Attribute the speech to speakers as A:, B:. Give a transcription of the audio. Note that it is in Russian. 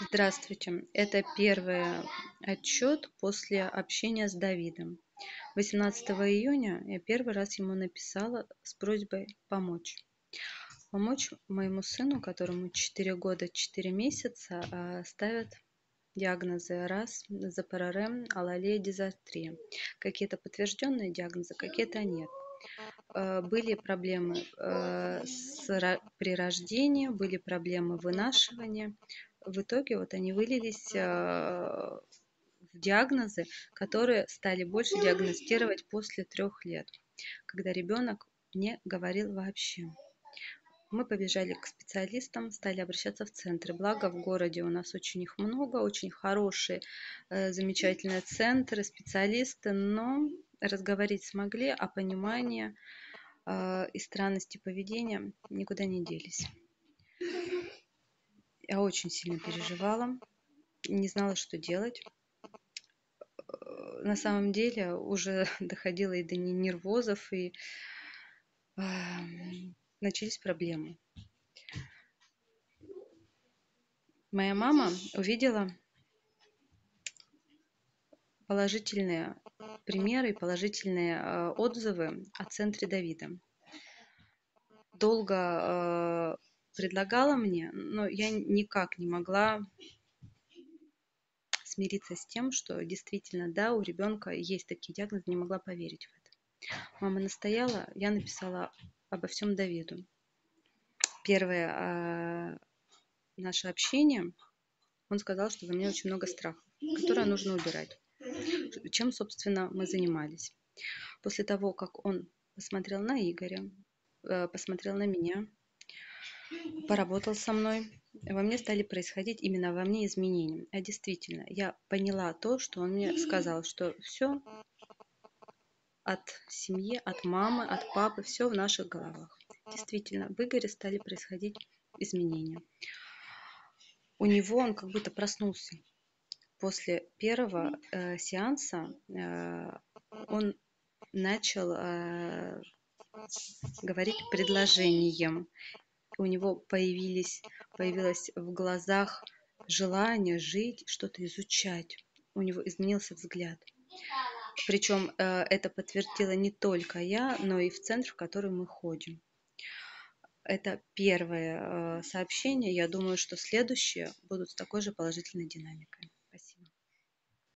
A: Здравствуйте. Это первый отчет после общения с Давидом. 18 июня я первый раз ему написала с просьбой помочь. Помочь моему сыну, которому 4 года 4 месяца, а, ставят диагнозы раз, запарарем, алалия, дизартрия. Какие-то подтвержденные диагнозы, какие-то нет. А, были проблемы а, при рождении, были проблемы вынашивания, в итоге вот они вылились а, в диагнозы, которые стали больше диагностировать после трех лет, когда ребенок не говорил вообще. Мы побежали к специалистам, стали обращаться в центры. Благо в городе у нас очень их много, очень хорошие, э, замечательные центры, специалисты, но разговорить смогли, а понимание э, и странности поведения никуда не делись. Я очень сильно переживала, не знала, что делать. Э, на самом деле уже доходило и до нервозов, и э, начались проблемы. Моя мама увидела положительные примеры, положительные э, отзывы о центре Давида. Долго э, предлагала мне, но я никак не могла смириться с тем, что действительно, да, у ребенка есть такие диагнозы, не могла поверить в это. Мама настояла, я написала обо всем Давиду. Первое а, наше общение, он сказал, что во мне очень много страхов, которые нужно убирать. Чем, собственно, мы занимались. После того, как он посмотрел на Игоря, э, посмотрел на меня, поработал со мной, во мне стали происходить именно во мне изменения. А действительно, я поняла то, что он мне сказал, что все от семьи, от мамы, от папы, все в наших головах. Действительно, в Игоре стали происходить изменения. У него он как будто проснулся. После первого э, сеанса э, он начал э, говорить предложением у него появились, появилось в глазах желание жить, что-то изучать. У него изменился взгляд. Причем э, это подтвердила не только я, но и в центр, в который мы ходим. Это первое э, сообщение. Я думаю, что следующие будут с такой же положительной динамикой.